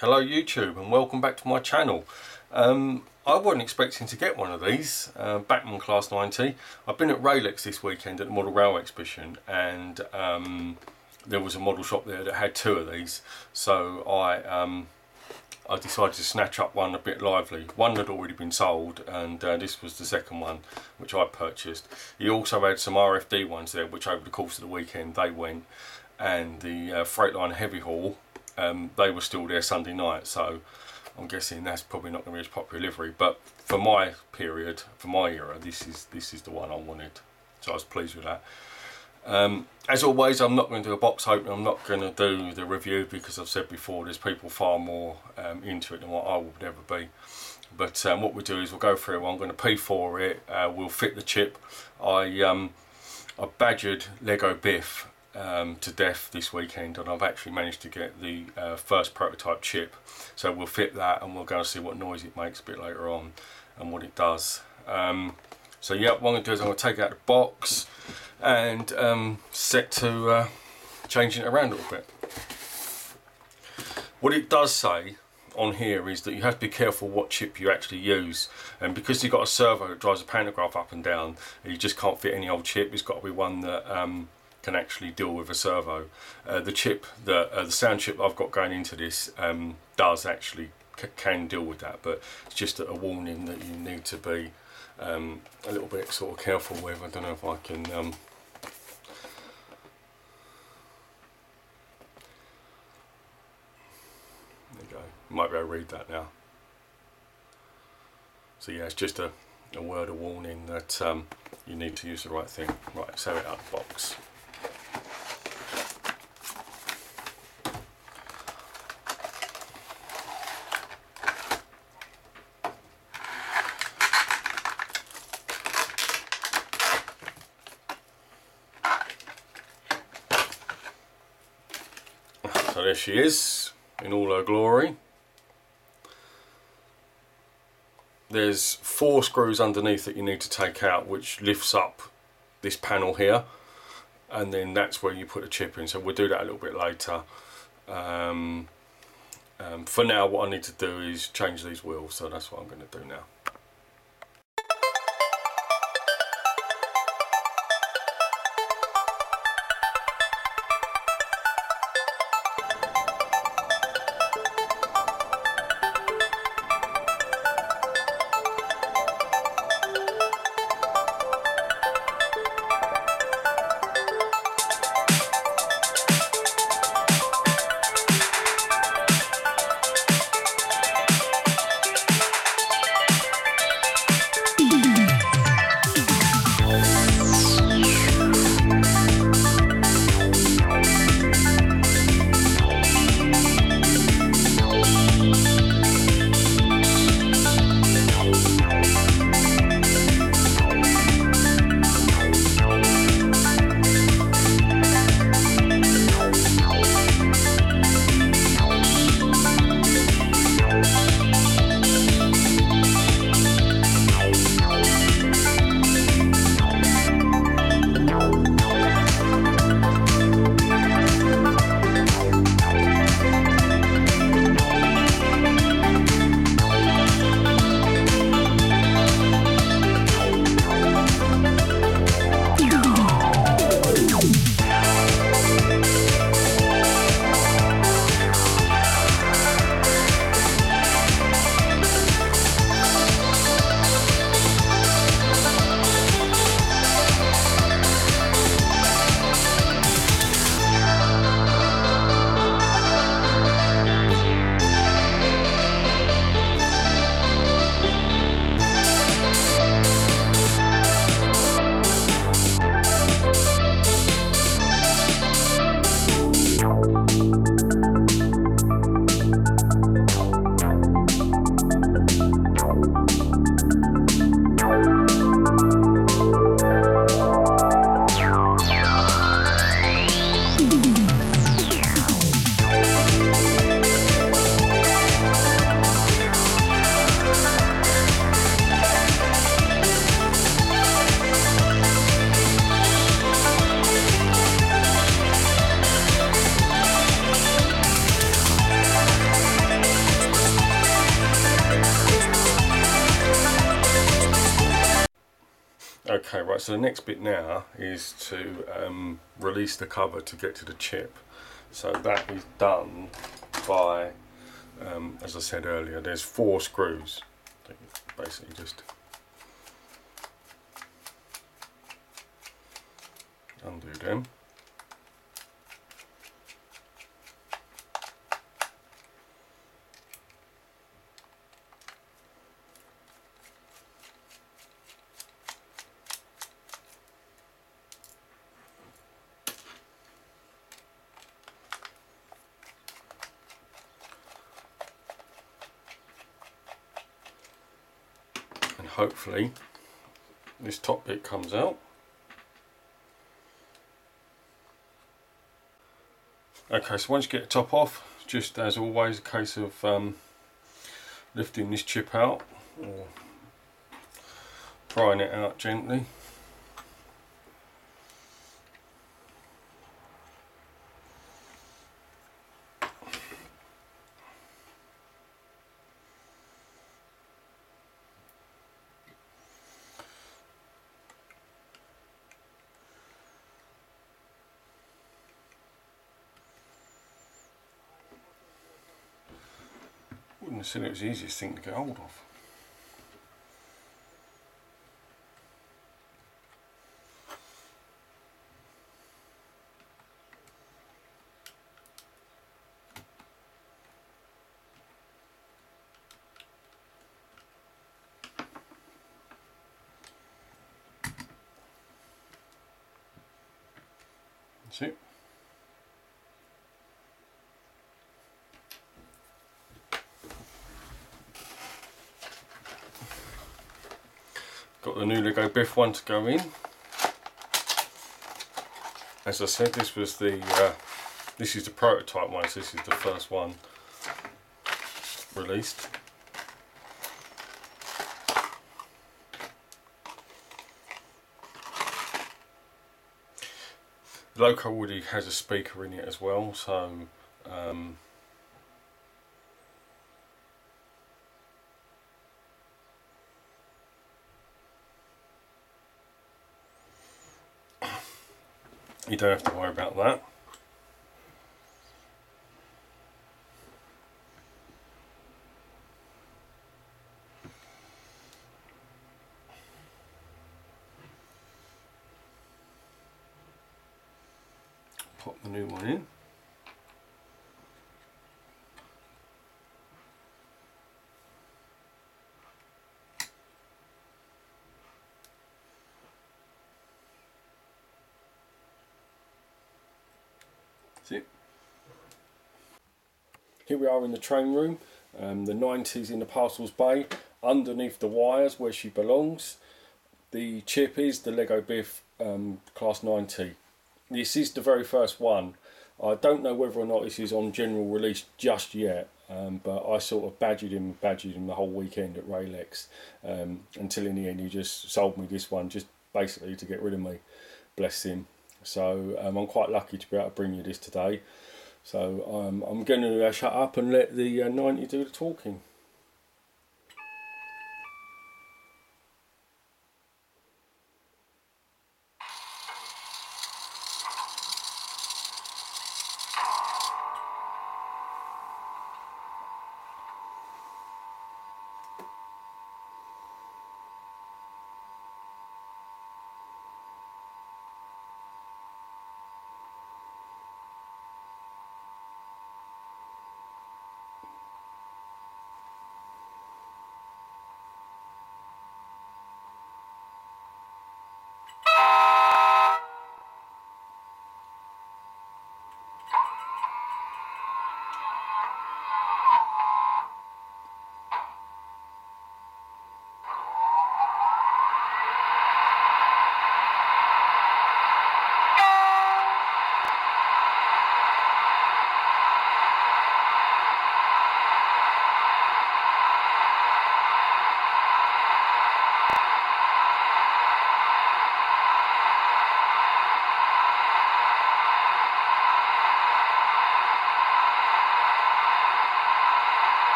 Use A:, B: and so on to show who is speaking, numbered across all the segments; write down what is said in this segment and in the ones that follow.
A: Hello YouTube and welcome back to my channel. Um, I wasn't expecting to get one of these, uh, Bachmann Class 90. I've been at Railex this weekend at the Model Railway Exhibition and um, there was a model shop there that had two of these. So I um, I decided to snatch up one a bit lively. One had already been sold and uh, this was the second one which I purchased. He also had some RFD ones there which over the course of the weekend they went and the uh, Freightliner Heavy Haul um, they were still there Sunday night, so I'm guessing that's probably not going to be as popular livery. But for my period, for my era, this is this is the one I wanted, so I was pleased with that. Um, as always, I'm not going to do a box opening. I'm not going to do the review because I've said before, there's people far more um, into it than what I will ever be. But um, what we do is we'll go through. It, I'm going to pay for it. Uh, we'll fit the chip. I um, I badgered Lego Biff um, to death this weekend and I've actually managed to get the uh, first prototype chip. So we'll fit that and we'll go and see what noise it makes a bit later on and what it does. Um, so yeah what I'm going to do is I'm going to take out the box and um, set to uh, changing it around a little bit. What it does say on here is that you have to be careful what chip you actually use and because you've got a servo that drives a pantograph up and down you just can't fit any old chip. It's got to be one that um, can actually deal with a servo. Uh, the chip, the uh, the sound chip I've got going into this um, does actually can deal with that, but it's just a warning that you need to be um, a little bit sort of careful with. I don't know if I can. Um, there go. Might be able to read that now. So yeah, it's just a, a word of warning that um, you need to use the right thing. Right, so it out the box. So there she is in all her glory. There's four screws underneath that you need to take out which lifts up this panel here. And then that's where you put the chip in. So we'll do that a little bit later. Um, um, for now what I need to do is change these wheels. So that's what I'm going to do now so the next bit now is to um, release the cover to get to the chip. So that is done by, um, as I said earlier, there's four screws. Basically just undo them. Hopefully this top bit comes out. Okay, so once you get the top off, just as always a case of um, lifting this chip out or prying it out gently. Wouldn't have said it was the easiest thing to get hold of. See? Got the new Lego Biff one to go in. As I said, this was the uh, this is the prototype one, so this is the first one released. Loco Woody has a speaker in it as well, so um, you don't have to worry about that. Pop the new one in. Here we are in the train room, um, the 90s in the parcels bay, underneath the wires where she belongs. The chip is the Lego Biff um, Class 90. This is the very first one. I don't know whether or not this is on general release just yet, um, but I sort of badgered him, badgered him the whole weekend at Railex um, until in the end he just sold me this one just basically to get rid of me. Bless him. So um, I'm quite lucky to be able to bring you this today. So um, I'm going to uh, shut up and let the uh, 90 do the talking.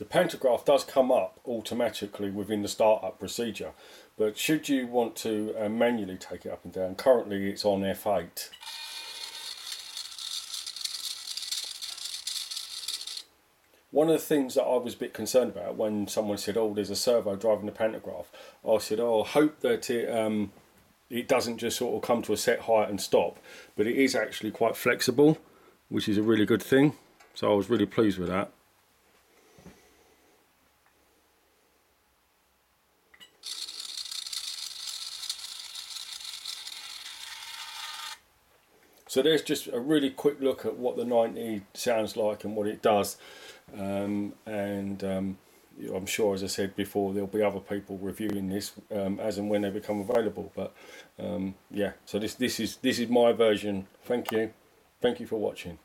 A: The pantograph does come up automatically within the startup procedure, but should you want to uh, manually take it up and down, currently it's on F8. One of the things that I was a bit concerned about when someone said, "Oh, there's a servo driving the pantograph," I said, "Oh, I hope that it um, it doesn't just sort of come to a set height and stop, but it is actually quite flexible, which is a really good thing." So I was really pleased with that. So there's just a really quick look at what the 90 sounds like and what it does. Um, and um, I'm sure, as I said before, there'll be other people reviewing this um, as and when they become available. But um, yeah, so this this is this is my version. Thank you, thank you for watching.